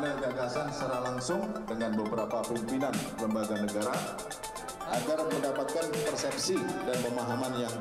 panel gagasan secara langsung dengan beberapa pimpinan lembaga negara agar mendapatkan persepsi dan pemahaman yang